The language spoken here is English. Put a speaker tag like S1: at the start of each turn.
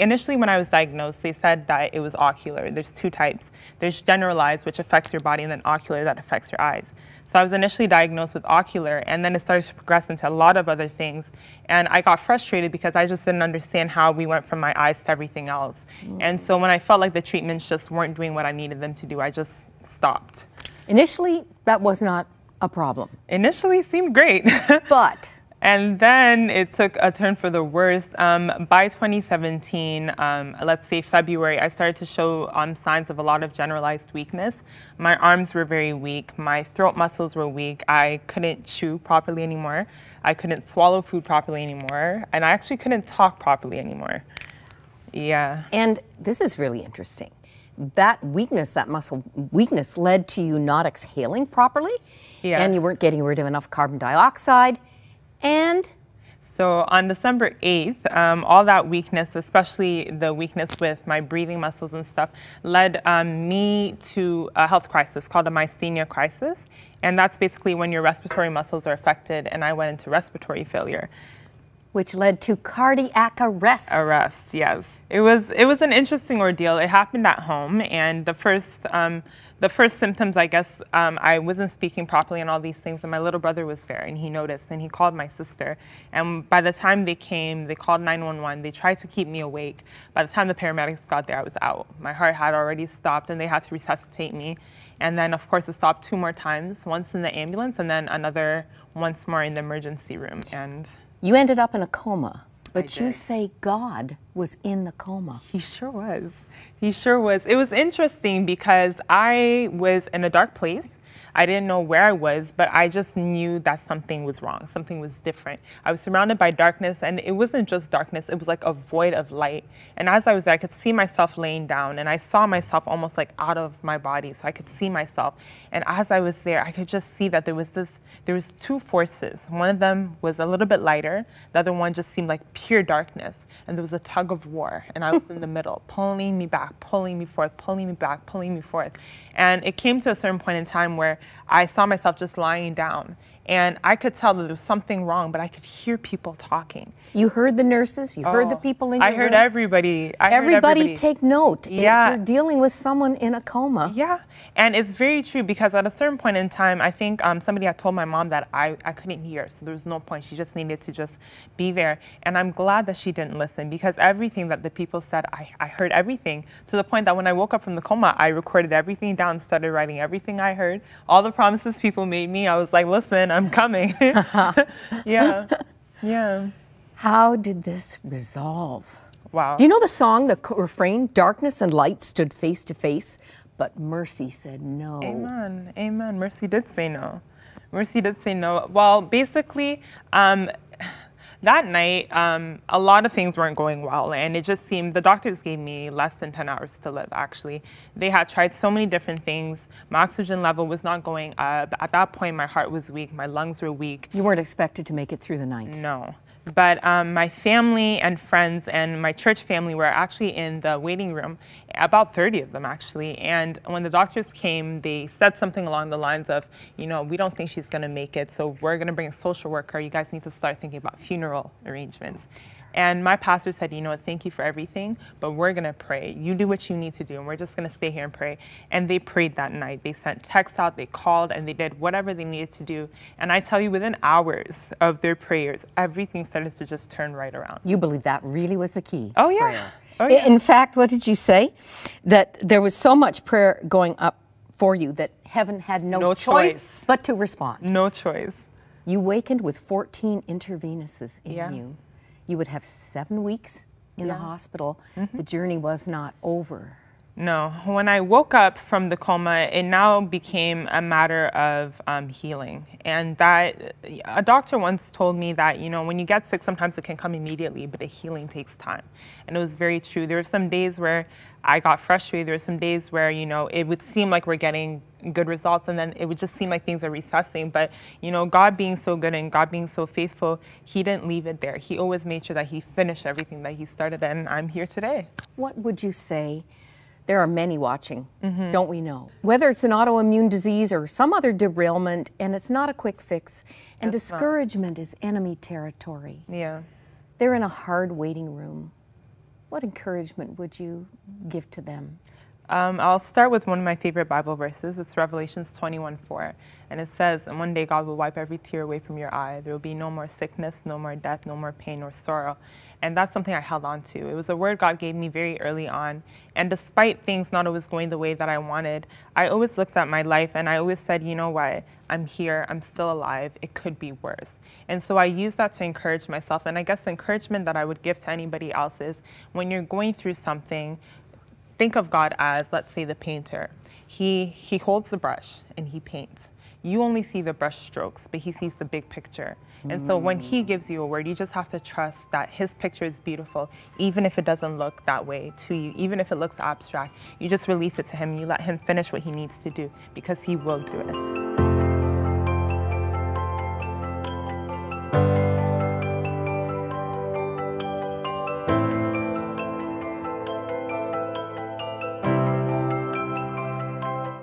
S1: initially when I was diagnosed, they said that it was ocular. There's two types. There's generalized, which affects your body, and then ocular that affects your eyes. So I was initially diagnosed with ocular, and then it started to progress into a lot of other things. And I got frustrated because I just didn't understand how we went from my eyes to everything else. Mm. And so when I felt like the treatments just weren't doing what I needed them to do, I just stopped.
S2: Initially, that was not a problem.
S1: Initially, seemed great.
S2: but
S1: and then it took a turn for the worse. Um, by 2017, um, let's say February, I started to show um, signs of a lot of generalized weakness. My arms were very weak. My throat muscles were weak. I couldn't chew properly anymore. I couldn't swallow food properly anymore. And I actually couldn't talk properly anymore. Yeah.
S2: And this is really interesting. That weakness, that muscle weakness, led to you not exhaling properly. Yeah. And you weren't getting rid of enough carbon dioxide and
S1: so on December 8th, um, all that weakness, especially the weakness with my breathing muscles and stuff, led um, me to a health crisis called a myasthenia crisis. And that's basically when your respiratory muscles are affected, and I went into respiratory failure.
S2: Which led to cardiac arrest.
S1: Arrest, yes. It was, it was an interesting ordeal. It happened at home, and the first um, the first symptoms, I guess, um, I wasn't speaking properly and all these things, and my little brother was there, and he noticed, and he called my sister. And by the time they came, they called 911. They tried to keep me awake. By the time the paramedics got there, I was out. My heart had already stopped, and they had to resuscitate me. And then, of course, it stopped two more times, once in the ambulance, and then another once more in the emergency room. And
S2: you ended up in a coma, but you say God was in the coma.
S1: He sure was. He sure was. It was interesting because I was in a dark place. I didn't know where I was, but I just knew that something was wrong. Something was different. I was surrounded by darkness, and it wasn't just darkness, it was like a void of light. And as I was there, I could see myself laying down, and I saw myself almost like out of my body, so I could see myself. And as I was there, I could just see that there was this, there was two forces. One of them was a little bit lighter, the other one just seemed like pure darkness and there was a tug of war, and I was in the middle, pulling me back, pulling me forth, pulling me back, pulling me forth. And it came to a certain point in time where I saw myself just lying down, and I could tell that there was something wrong, but I could hear people talking.
S2: You heard the nurses, you oh, heard the oh, people in your
S1: I heard
S2: room.
S1: everybody. I
S2: everybody.
S1: Heard everybody
S2: take note. Yeah. If you're dealing with someone in a coma.
S1: Yeah. And it's very true because at a certain point in time, I think um, somebody had told my mom that I, I couldn't hear, so there was no point. She just needed to just be there. And I'm glad that she didn't listen because everything that the people said, I, I heard everything to the point that when I woke up from the coma, I recorded everything down, started writing everything I heard, all the promises people made me. I was like, listen, I'm coming. yeah. Yeah.
S2: How did this resolve?
S1: Wow.
S2: Do you know the song, the refrain, Darkness and Light stood face to face, but mercy said no.
S1: Amen. Amen. Mercy did say no. Mercy did say no. Well, basically, um, that night, um, a lot of things weren't going well, and it just seemed the doctors gave me less than 10 hours to live, actually. They had tried so many different things. My oxygen level was not going up. At that point, my heart was weak, my lungs were weak.
S2: You weren't expected to make it through the night?
S1: No. But um, my family and friends and my church family were actually in the waiting room, about 30 of them actually. And when the doctors came, they said something along the lines of, you know, we don't think she's going to make it, so we're going to bring a social worker. You guys need to start thinking about funeral arrangements. And my pastor said, you know what, thank you for everything, but we're going to pray. You do what you need to do, and we're just going to stay here and pray. And they prayed that night. They sent texts out, they called, and they did whatever they needed to do. And I tell you, within hours of their prayers, everything started to just turn right around.
S2: You believe that really was the key?
S1: Oh, yeah. Oh, yeah.
S2: In fact, what did you say? That there was so much prayer going up for you that heaven had no,
S1: no
S2: choice, choice but to respond.
S1: No choice.
S2: You wakened with 14 intravenous's in
S1: yeah.
S2: you you would have seven weeks in yeah. the hospital. Mm -hmm. The journey was not over.
S1: No. When I woke up from the coma, it now became a matter of um, healing. And that a doctor once told me that, you know, when you get sick, sometimes it can come immediately, but the healing takes time. And it was very true. There were some days where I got frustrated. There were some days where, you know, it would seem like we're getting good results and then it would just seem like things are recessing. But, you know, God being so good and God being so faithful, He didn't leave it there. He always made sure that He finished everything that He started and I'm here today.
S2: What would you say? There are many watching, mm -hmm. don't we know? Whether it's an autoimmune disease or some other derailment, and it's not a quick fix, and it's discouragement not. is enemy territory.
S1: Yeah.
S2: They're in a hard waiting room What encouragement would you give to them?
S1: Um, I'll start with one of my favorite Bible verses. It's Revelations 21:4, And it says, And one day God will wipe every tear away from your eye. There will be no more sickness, no more death, no more pain or sorrow. And that's something I held on to. It was a word God gave me very early on. And despite things not always going the way that I wanted, I always looked at my life and I always said, you know what? I'm here. I'm still alive. It could be worse. And so I use that to encourage myself. And I guess encouragement that I would give to anybody else is when you're going through something, think of God as, let's say, the painter. He, he holds the brush and he paints. You only see the brush strokes, but he sees the big picture. And so when he gives you a word, you just have to trust that his picture is beautiful, even if it doesn't look that way to you, even if it looks abstract. You just release it to him. You let him finish what he needs to do because he will do it.